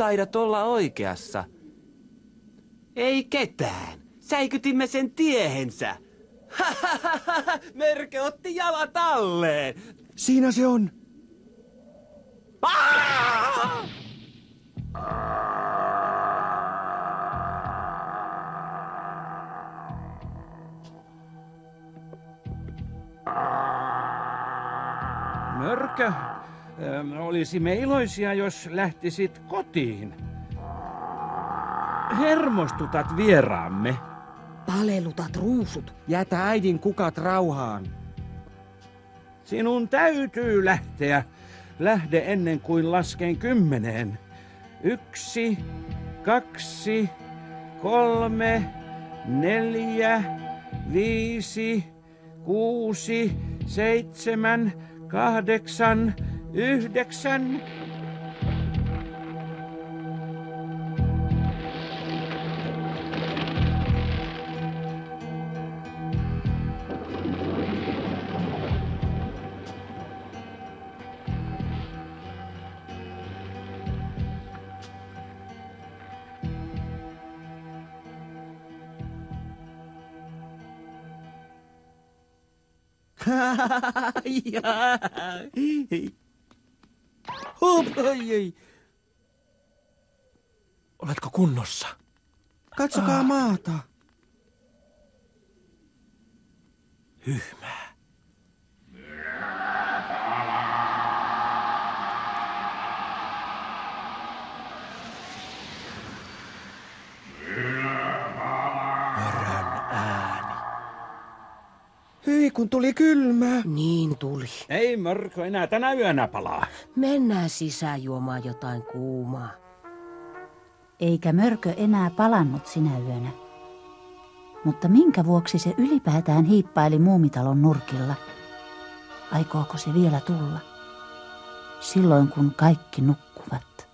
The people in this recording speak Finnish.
taidat olla oikeassa. Ei ketään. Säikytimme sen tiehensä. Merke otti jalat alleen. Siinä se on. Mörkö, olisimme iloisia, jos lähtisit kotiin. Hermostutat vieraamme. Palelutat ruusut. Jätä äidin kukat rauhaan. Sinun täytyy lähteä. Lähde ennen kuin lasken kymmeneen. Yksi, kaksi, kolme, neljä, viisi, kuusi, seitsemän, kahdeksan, Yhdeksen. yeah. Hup, oi, oi. Oletko kunnossa? Katsokaa maata. Hyhmää. Kun tuli kylmä. Niin tuli. Ei mörkö enää tänä yönä palaa. Mennään sisään juomaan jotain kuumaa. Eikä mörkö enää palannut sinä yönä. Mutta minkä vuoksi se ylipäätään hiippaili muumitalon nurkilla? Aikooko se vielä tulla? Silloin kun kaikki nukkuvat.